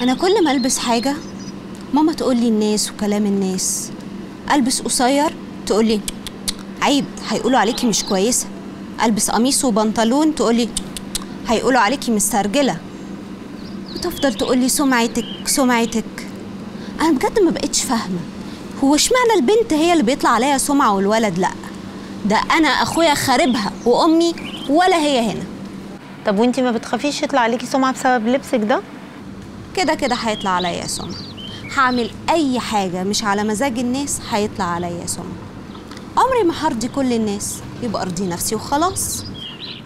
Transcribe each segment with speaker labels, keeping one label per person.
Speaker 1: أنا كل ما ألبس حاجة ماما تقول لي الناس وكلام الناس. ألبس قصير تقول لي عيب هيقولوا عليكي مش كويسة. ألبس قميص وبنطلون تقول لي هيقولوا عليكي مسترجلة. وتفضل تقول لي سمعتك سمعتك. أنا بجد ما بقتش فاهمة. هو اشمعنى البنت هي اللي بيطلع عليها سمعة والولد لأ؟ ده أنا أخويا خاربها وأمي ولا هي هنا.
Speaker 2: طب وإنتي ما بتخافيش يطلع عليكي سمعة بسبب لبسك ده؟
Speaker 1: كده كده هيطلع عليا سمعة هعمل أي حاجة مش على مزاج الناس هيطلع عليا سمعة عمري ما هرضي كل الناس يبقى أرضي نفسي وخلاص.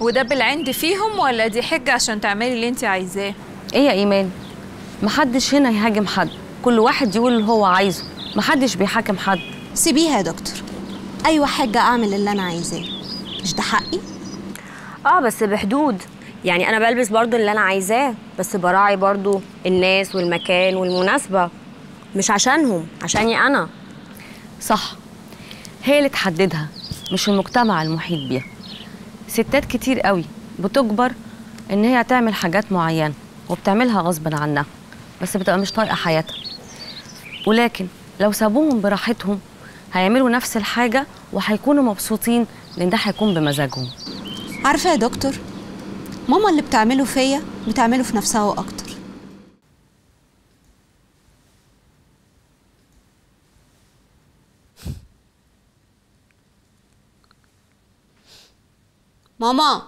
Speaker 3: وده بالعند فيهم ولا دي حجة عشان تعملي اللي انت عايزاه؟
Speaker 4: إيه يا إيمان؟ محدش هنا يهاجم حد. كل واحد يقول اللي هو عايزه. محدش بيحاكم حد.
Speaker 1: سيبيها يا دكتور. أيوة حاجة أعمل اللي أنا عايزاه. مش ده حقي؟
Speaker 5: آه بس بحدود. يعني أنا بلبس برضو اللي أنا عايزاه بس براعي برضو الناس والمكان والمناسبة مش عشانهم عشاني أنا.
Speaker 4: صح. هي اللي تحددها مش المجتمع المحيط بيها. ستات كتير قوي بتجبر إن هي تعمل حاجات معينة وبتعملها غصبا عنها بس بتبقى مش طايقة حياتها. ولكن لو سابوهم براحتهم هيعملوا نفس الحاجة وهيكونوا مبسوطين لأن ده هيكون بمزاجهم.
Speaker 1: عارفة يا دكتور ماما اللي بتعمله فيا بتعمله في نفسها وأكتر. ماما.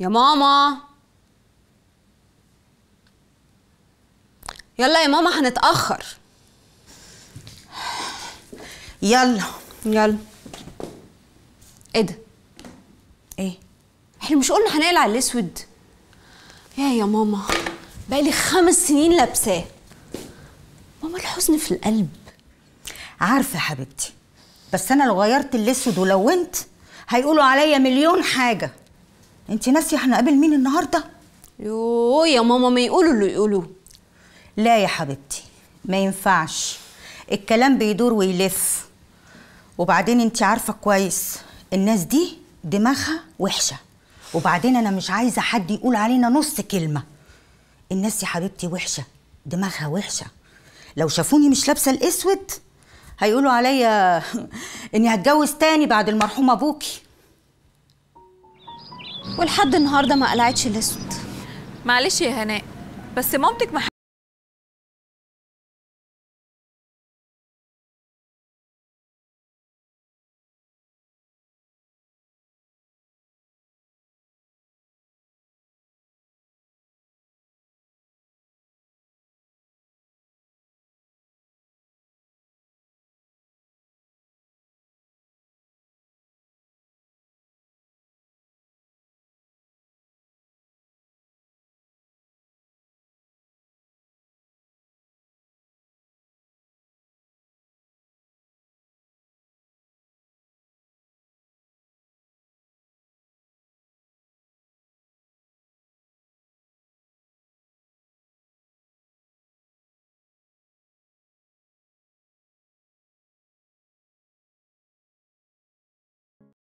Speaker 1: يا ماما. يلا يا ماما هنتأخر.
Speaker 6: يلا.
Speaker 1: يلا. إيه ده؟
Speaker 6: إيه؟
Speaker 1: إحنا مش قلنا هنقلع الأسود. يا يا ماما بقالي خمس سنين لابساه. ماما الحزن في القلب.
Speaker 6: عارفة يا حبيبتي بس أنا لو غيرت الأسود ولونت هيقولوا عليا مليون حاجة. انت ناسية إحنا قابل مين النهارده؟
Speaker 1: يوه يا ماما ما يقولوا اللي يقولوه
Speaker 6: لا يا حبيبتي ما ينفعش. الكلام بيدور ويلف. وبعدين انت عارفة كويس الناس دي دماغها وحشة. وبعدين أنا مش عايزة حد يقول علينا نص كلمة. الناس يا حبيبتي وحشة دماغها وحشة. لو شافوني مش لابسة الأسود هيقولوا عليا إني هتجوز تاني بعد المرحوم أبوكي.
Speaker 1: ولحد النهارده ما قلعتش الأسود.
Speaker 3: معلش يا هناء بس مامتك ما